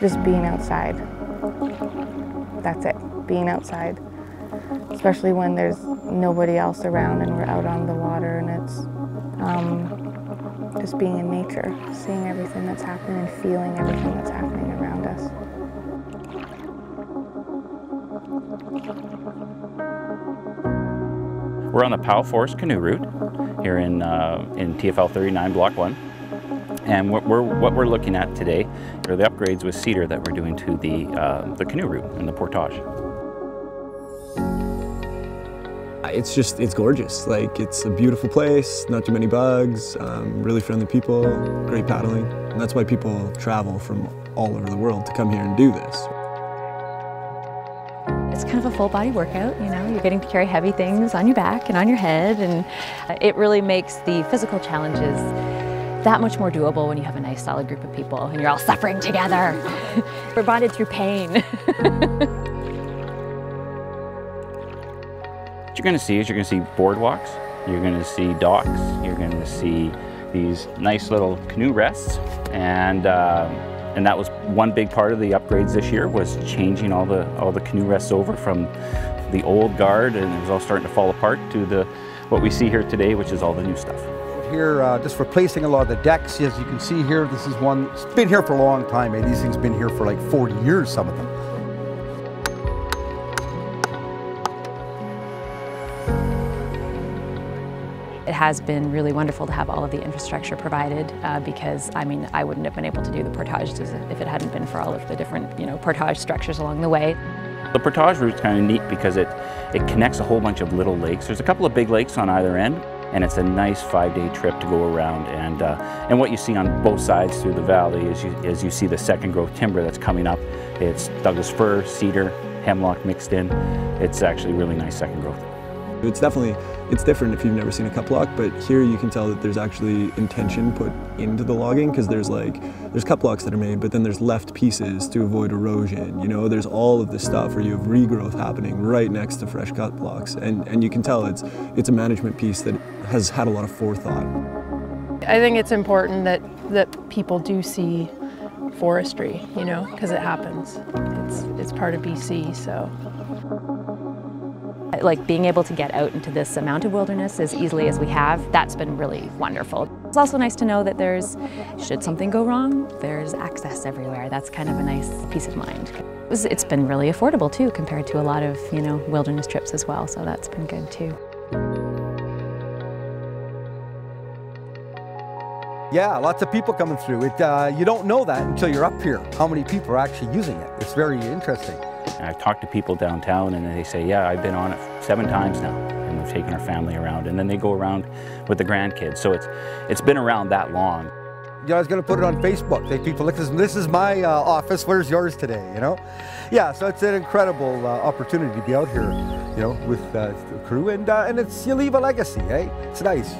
just being outside. That's it, being outside. Especially when there's nobody else around and we're out on the water and it's um, just being in nature, seeing everything that's happening and feeling everything that's happening around us. We're on the Powell Forest Canoe Route here in, uh, in TFL 39 Block 1. And what we're, what we're looking at today are the upgrades with cedar that we're doing to the, uh, the canoe route and the portage. It's just, it's gorgeous. Like, it's a beautiful place, not too many bugs, um, really friendly people, great paddling. And that's why people travel from all over the world to come here and do this. It's kind of a full body workout, you know, you're getting to carry heavy things on your back and on your head and it really makes the physical challenges that much more doable when you have a nice solid group of people and you're all suffering together. We're bonded through pain. what you're going to see is you're going to see boardwalks, you're going to see docks, you're going to see these nice little canoe rests and uh, and that was one big part of the upgrades this year was changing all the all the canoe rests over from the old guard and it was all starting to fall apart to the what we see here today which is all the new stuff here uh, just replacing a lot of the decks as you can see here this is one it's been here for a long time eh? these things been here for like 40 years some of them It has been really wonderful to have all of the infrastructure provided uh, because, I mean, I wouldn't have been able to do the portage if it hadn't been for all of the different, you know, portage structures along the way. The portage route is kind of neat because it, it connects a whole bunch of little lakes. There's a couple of big lakes on either end and it's a nice five-day trip to go around. And, uh, and what you see on both sides through the valley is you, is you see the second growth timber that's coming up. It's Douglas fir, cedar, hemlock mixed in. It's actually really nice second growth. It's definitely, it's different if you've never seen a cut block, but here you can tell that there's actually intention put into the logging because there's like, there's cut blocks that are made, but then there's left pieces to avoid erosion, you know, there's all of this stuff where you have regrowth happening right next to fresh cut blocks. And, and you can tell it's, it's a management piece that has had a lot of forethought. I think it's important that, that people do see forestry, you know, because it happens. It's, it's part of BC, so. Like being able to get out into this amount of wilderness as easily as we have, that's been really wonderful. It's also nice to know that there's, should something go wrong, there's access everywhere. That's kind of a nice peace of mind. It's been really affordable too compared to a lot of, you know, wilderness trips as well, so that's been good too. Yeah, lots of people coming through. It, uh, you don't know that until you're up here, how many people are actually using it. It's very interesting. I've talked to people downtown and they say, yeah, I've been on it seven times now and we've taken our family around and then they go around with the grandkids. So it's, it's been around that long. You know, I was going to put it on Facebook. Say, people, look, this, this is my uh, office. Where's yours today? You know, yeah. So it's an incredible uh, opportunity to be out here, you know, with uh, the crew, and uh, and it's you leave a legacy, eh? It's nice.